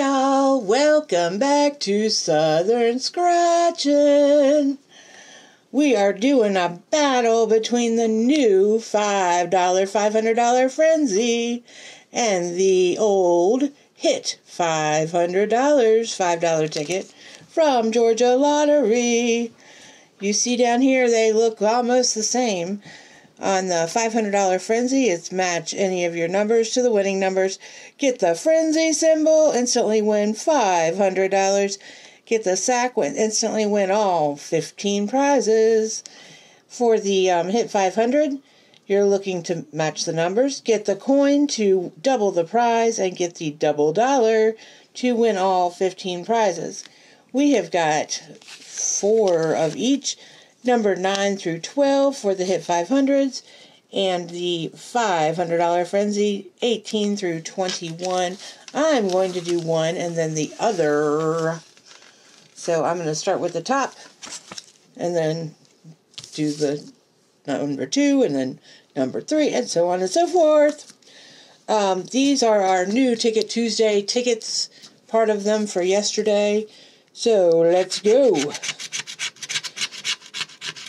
all, welcome back to Southern Scratchin. We are doing a battle between the new $5 $500 Frenzy and the old hit $500 $5 ticket from Georgia Lottery. You see down here, they look almost the same. On the $500 Frenzy, it's match any of your numbers to the winning numbers. Get the Frenzy symbol, instantly win $500. Get the sack, win, instantly win all 15 prizes. For the um, Hit 500, you're looking to match the numbers. Get the coin to double the prize and get the double dollar to win all 15 prizes. We have got four of each number 9 through 12 for the Hit 500s, and the $500 Frenzy 18 through 21. I'm going to do one and then the other. So I'm going to start with the top and then do the number 2 and then number 3 and so on and so forth. Um, these are our new Ticket Tuesday tickets, part of them for yesterday. So let's go.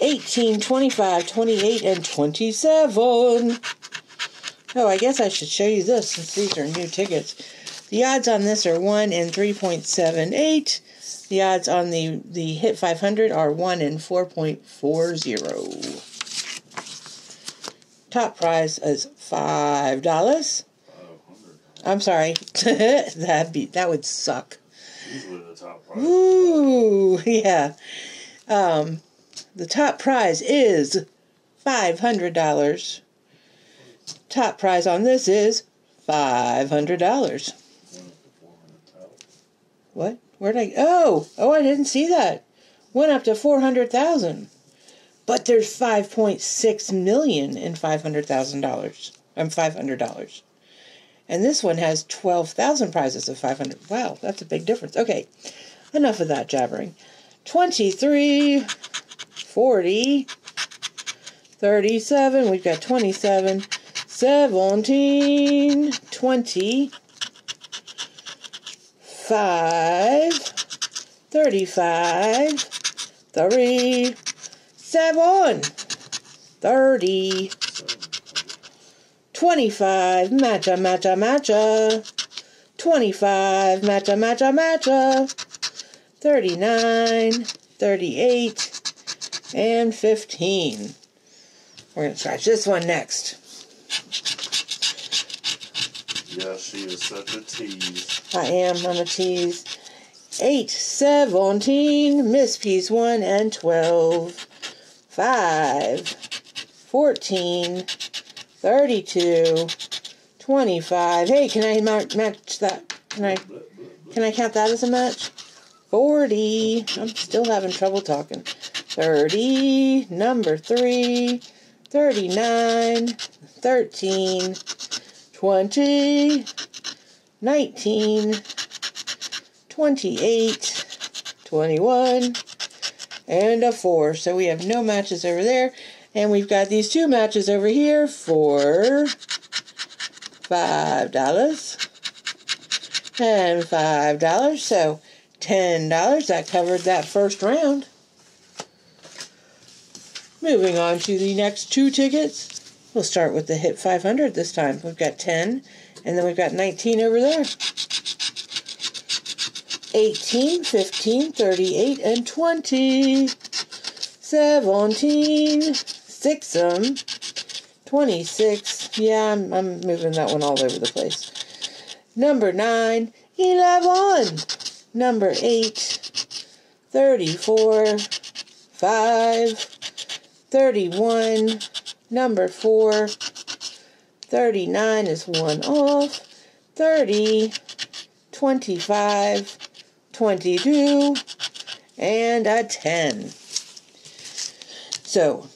18, 25, 28, and 27. Oh, I guess I should show you this since these are new tickets. The odds on this are 1 in 3.78. The odds on the, the Hit 500 are 1 in 4.40. Top prize is $5. I'm sorry. That'd be, that would suck. Usually the top prize. Ooh, yeah. Um, the top prize is $500. Top prize on this is $500. What? Where'd I? Oh, oh, I didn't see that. Went up to 400,000. But there's 5.6 million in $500,000. I'm $500. And this one has 12,000 prizes of 500. Wow, that's a big difference. Okay, enough of that jabbering. 23 40, 37, we've got 27, 17, 20, 5, 35, 3, 7, 30, 25, matcha, matcha, matcha, 25, matcha, matcha, matcha, 39, 38, and 15. We're going to scratch this one next. Yeah, she is such a tease. I am. I'm a tease. 8, 17, Miss Piece 1 and 12. 5, 14, 32, 25. Hey, can I match that? Can I, can I count that as a match? 40. I'm still having trouble talking. 30, number 3, 39, 13, 20, 19, 28, 21, and a 4. So we have no matches over there. And we've got these two matches over here for $5 and $5. So $10. That covered that first round. Moving on to the next two tickets. We'll start with the Hit 500 this time. We've got 10, and then we've got 19 over there. 18, 15, 38, and 20. 17, 6 'em. 26. Yeah, I'm, I'm moving that one all over the place. Number 9, 11. Number 8, 34, 5, 31, number 4, 39 is one off, 30, 25, 22, and a 10. So,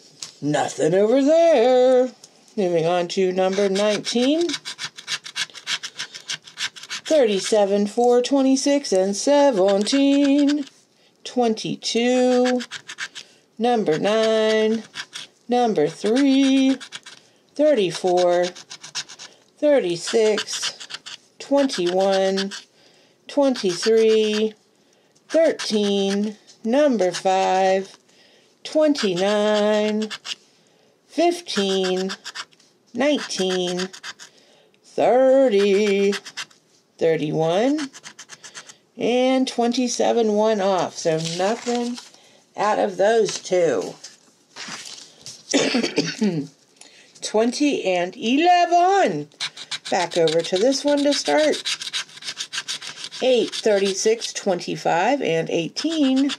nothing over there. Moving on to number 19. 37, 4, 26, and 17. 22 number 9, number 3, 34, 36, 21, 23, 13, number 5, 29, 15, 19, 30, 31, and 27 one off. So nothing out of those two. 20 and 11. Back over to this one to start. 8, 36, 25, and 18.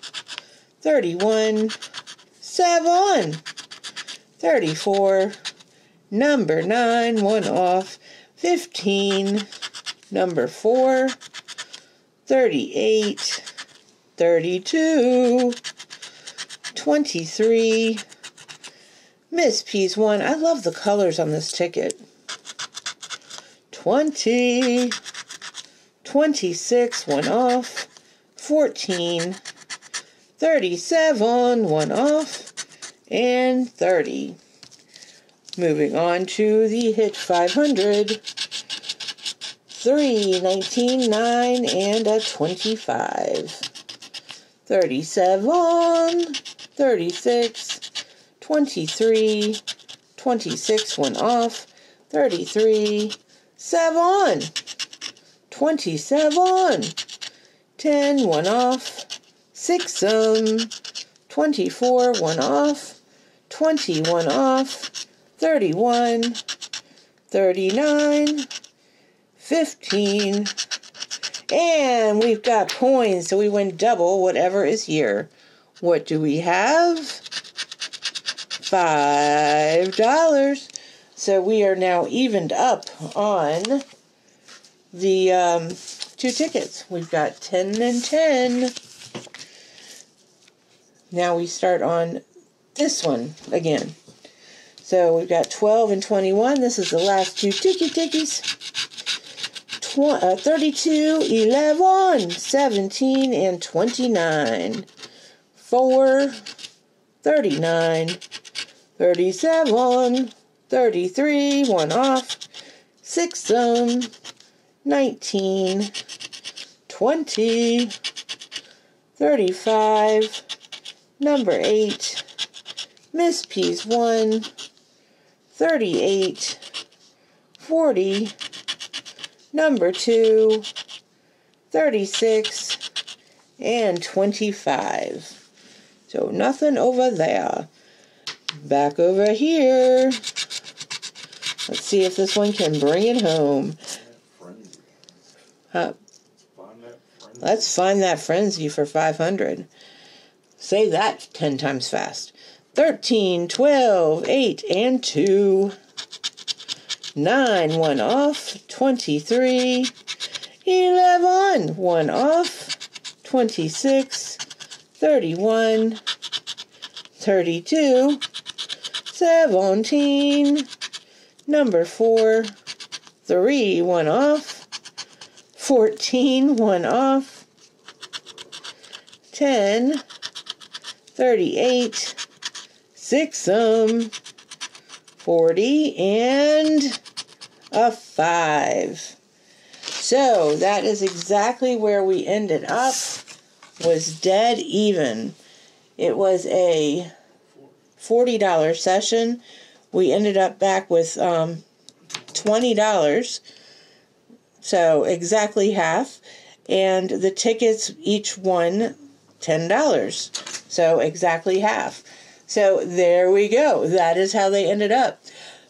31, 7, 34, number 9, 1 off. 15, number 4, 38, 32, 23, Miss P's 1. I love the colors on this ticket. 20, 26, 1 off, 14, 37, 1 off, and 30. Moving on to the hit 500. 3, 19, 9, and a 25. 37, 36, 23, 26, one off, 33, 7, 27, 10, one off, 6, um, 24, one off, 21 off, 31, 39, 15, and we've got coins, so we win double whatever is here. What do we have? Five dollars. So we are now evened up on the um, two tickets. We've got 10 and 10. Now we start on this one again. So we've got 12 and 21. This is the last two ticky tickies. Tw- uh, 32, 11, 17, and 29. 4, 39, 37, 33, one off, 6, um, 19, 20, 35, number 8, Miss P's 1, 38, 40, number 2, 36, and 25. So nothing over there. Back over here. Let's see if this one can bring it home. Huh. Let's find that frenzy for 500. Say that 10 times fast. 13, 12, 8, and 2. 9, 1 off. 23, 11, 1 off. 26, 31, 32, 17, number 4, 3, 1 off. 14, 1 off. 10, 38, 6 um, 40, and a 5. So that is exactly where we ended up, was dead even. It was a $40 session. We ended up back with um, $20. So exactly half. And the tickets, each one $10. So exactly half. So there we go. That is how they ended up.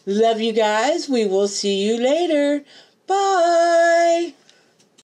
Love you guys. We will see you later. Bye.